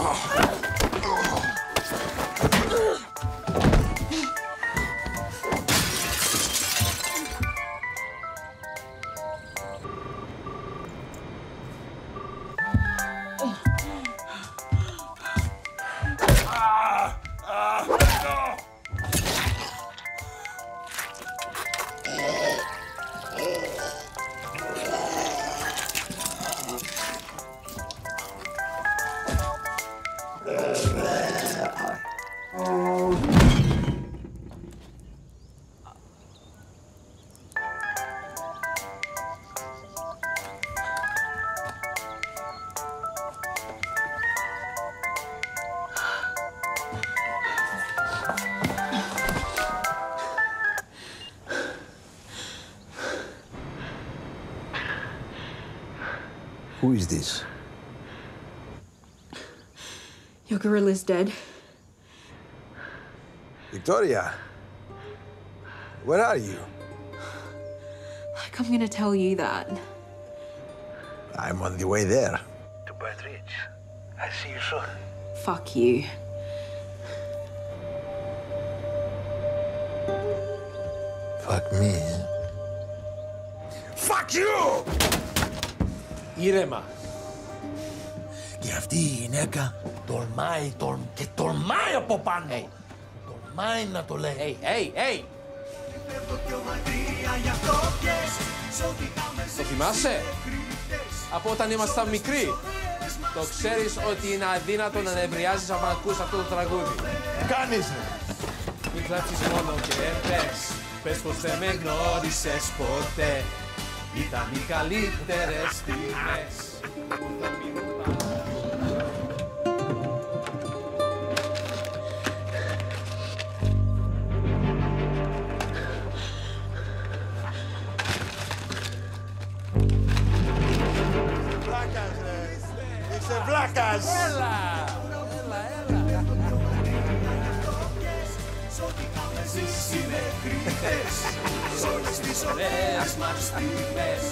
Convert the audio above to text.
Oh. Who is this? Your gorilla's dead. Victoria, where are you? Like I'm gonna tell you that. I'm on the way there. To Bad Ridge. I'll see you soon. Fuck you. Fuck me. Fuck you! Irema. Και αυτή η γυναίκα τολμάει τολ... και τολμάει από πάνω. Τολμάει να το λέει. Hey, hey, hey! Το θυμάσαι; Από όταν ήμασταν μικροί. Το ξέρεις ότι είναι αδύνατο να νευριάζεις άμα ακούς αυτό το τραγούδι. Κάνεις ρε. Μην κλάψεις μόνο και πες Πες πως δεν με γνώρισες ποτέ Ήταν οι καλύτερες στιγμές Είσαι βλάκας. Έλα! Έλα, έλα! Ζήσεις είναι κρύβες Σ' όλες τις ωραίες μας στιγμές